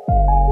you